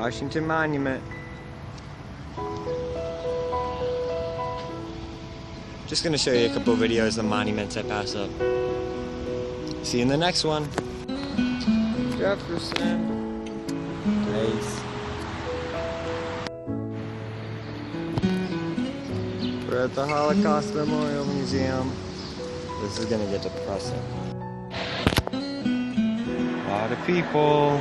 Washington Monument. Just gonna show you a couple videos of the monuments I pass up. See you in the next one. Jefferson. Nice. We're at the Holocaust Memorial Museum. This is gonna get depressing. A lot of people.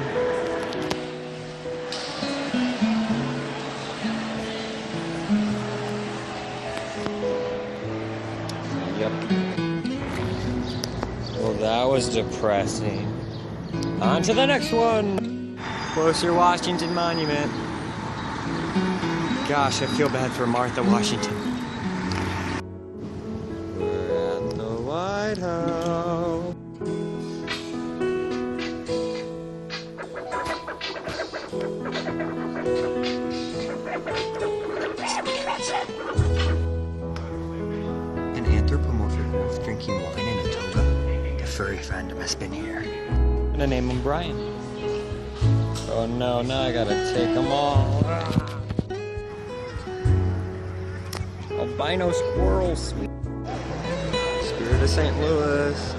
Yep. Well, that was depressing. On to the next one. Closer Washington Monument. Gosh, I feel bad for Martha Washington. We're at the White House. An anthropomorphic wolf drinking wine in a toga. The furry fandom has been here. I'm gonna name him Brian. Oh no, now I gotta take them all. Albino squirrels. Spirit of St. Louis.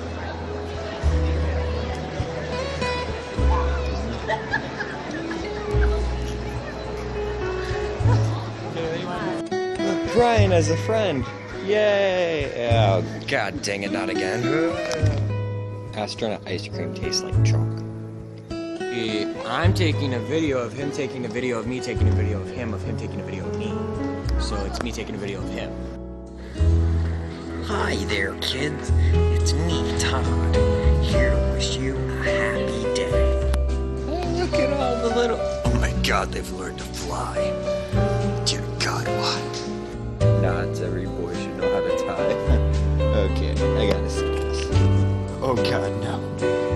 Brian as a friend. Yay! Oh, god dang it, not again. Astronaut ice cream tastes like chalk. I'm taking a video of him taking a video of me taking a video of him of him taking a video of me. So it's me taking a video of him. Hi there, kids. It's me, Todd, here to wish you a happy day. Oh, look at all the little. Oh my god, they've learned to fly. Knots every boy should know how to tie. okay, I gotta see this. Oh god, no.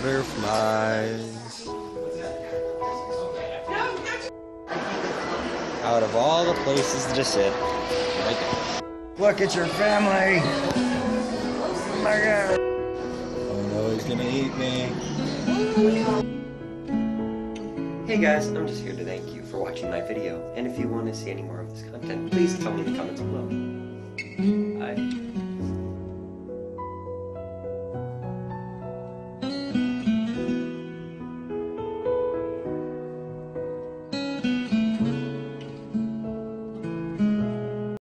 Butterflies. Out of all the places to sit, right there. Look at your family. Oh my god. Oh no, he's gonna eat me. Hey guys, I'm just here to thank you for watching my video, and if you want to see any more of this content, please tell me in the comments below. Bye.